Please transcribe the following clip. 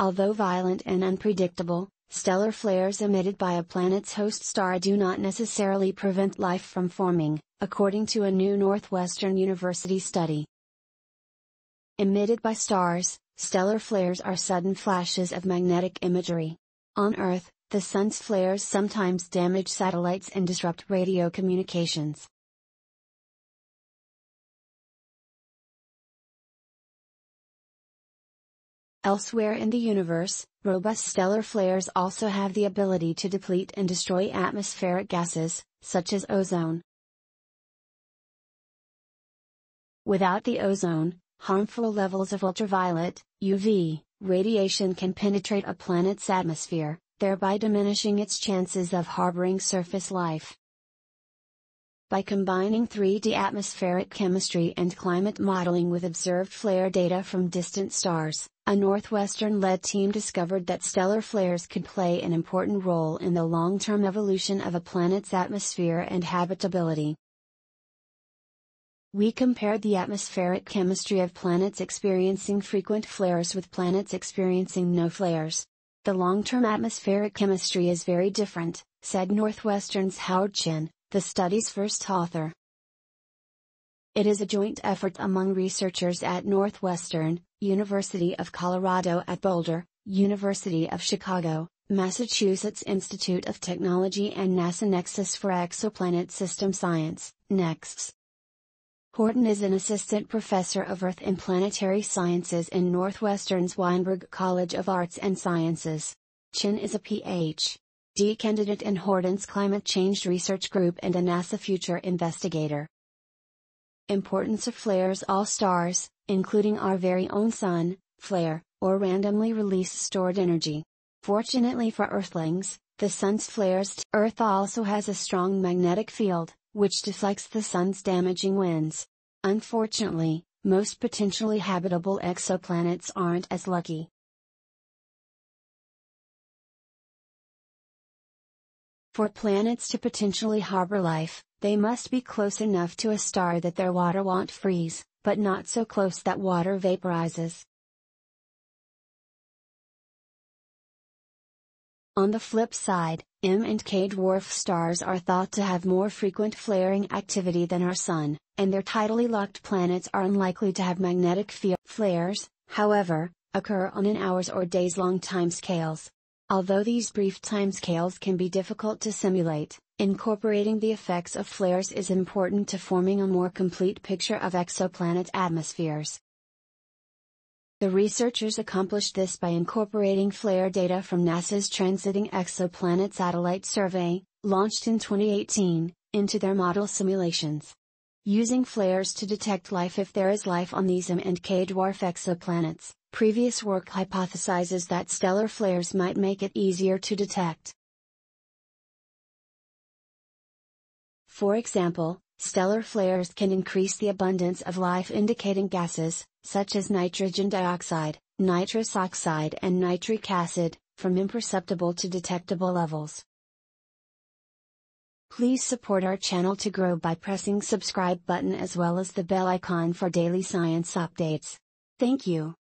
Although violent and unpredictable, stellar flares emitted by a planet's host star do not necessarily prevent life from forming, according to a new Northwestern University study. Emitted by stars, stellar flares are sudden flashes of magnetic imagery. On Earth, the sun's flares sometimes damage satellites and disrupt radio communications. Elsewhere in the universe, robust stellar flares also have the ability to deplete and destroy atmospheric gases, such as ozone. Without the ozone, harmful levels of ultraviolet, UV, radiation can penetrate a planet's atmosphere, thereby diminishing its chances of harboring surface life. By combining 3D atmospheric chemistry and climate modeling with observed flare data from distant stars, a Northwestern led team discovered that stellar flares could play an important role in the long term evolution of a planet's atmosphere and habitability. We compared the atmospheric chemistry of planets experiencing frequent flares with planets experiencing no flares. The long term atmospheric chemistry is very different, said Northwestern's Howard Chen, the study's first author. It is a joint effort among researchers at Northwestern, University of Colorado at Boulder, University of Chicago, Massachusetts Institute of Technology and NASA Nexus for Exoplanet System Science, NExSS. Horton is an assistant professor of Earth and Planetary Sciences in Northwestern's Weinberg College of Arts and Sciences. Chen is a Ph.D. candidate in Horton's Climate Change Research Group and a NASA Future Investigator. Importance of flares All stars, including our very own Sun, flare, or randomly release stored energy. Fortunately for Earthlings, the Sun's flares Earth also has a strong magnetic field, which deflects the Sun's damaging winds. Unfortunately, most potentially habitable exoplanets aren't as lucky. For planets to potentially harbor life, they must be close enough to a star that their water won't freeze, but not so close that water vaporizes. On the flip side, M and K dwarf stars are thought to have more frequent flaring activity than our Sun, and their tidally locked planets are unlikely to have magnetic field flares, however, occur on an hours or days long timescales. Although these brief timescales can be difficult to simulate, Incorporating the effects of flares is important to forming a more complete picture of exoplanet atmospheres. The researchers accomplished this by incorporating flare data from NASA's Transiting Exoplanet Satellite Survey, launched in 2018, into their model simulations. Using flares to detect life if there is life on these M and K dwarf exoplanets, previous work hypothesizes that stellar flares might make it easier to detect. For example, stellar flares can increase the abundance of life indicating gases, such as nitrogen dioxide, nitrous oxide and nitric acid, from imperceptible to detectable levels. Please support our channel to grow by pressing subscribe button as well as the bell icon for daily science updates. Thank you.